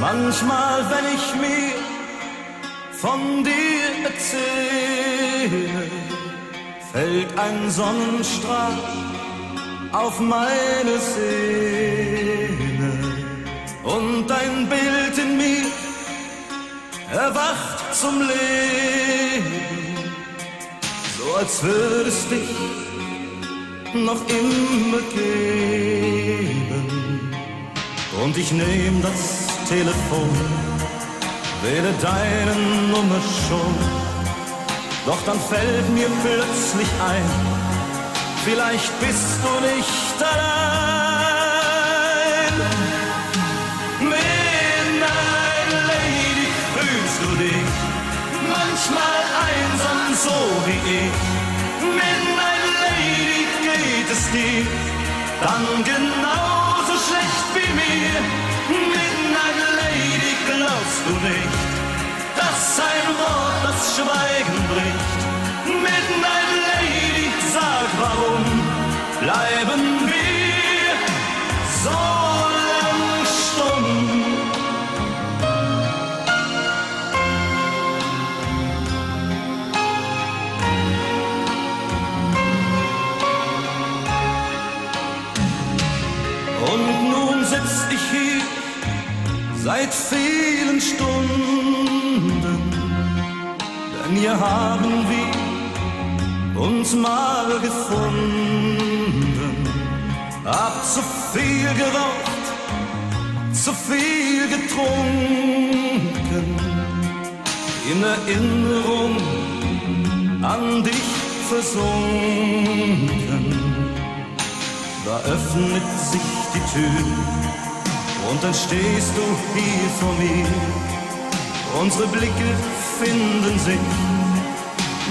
Manchmal, wenn ich mir von dir erzähle, fällt ein Sonnenstrahl auf meine Seele und ein Bild in mir erwacht zum Leben, so als würde es dich noch immer geben. Und ich nehm das Telefon, wähle deine Nummer schon, doch dann fällt mir plötzlich ein, vielleicht bist du nicht allein. Midnight Lady, fühlst du dich manchmal einsam, so wie ich? Midnight Lady, geht es dir dann genauso Und nun sitz ich hier seit vielen Stunden, denn hier haben wir uns mal gefunden. Hab zu viel geraucht, zu viel getrunken, in Erinnerung an dich versunken. Da öffnet sich die Tür und dann stehst du hier vor mir. Unsere Blicke finden sich,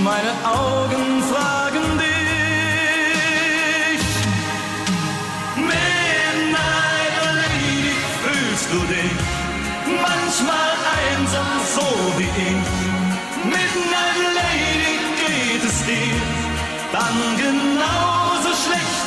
meine Augen fragen dich. Du dich manchmal einsam, so wie ich? Midnight Lady, geht es dir dann genauso schlecht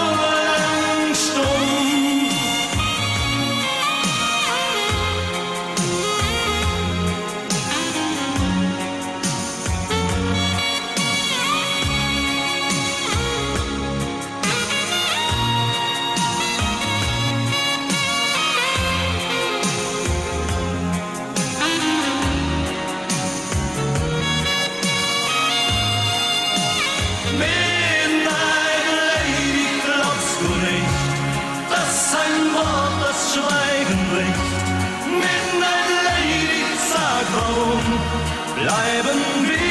bleiben wir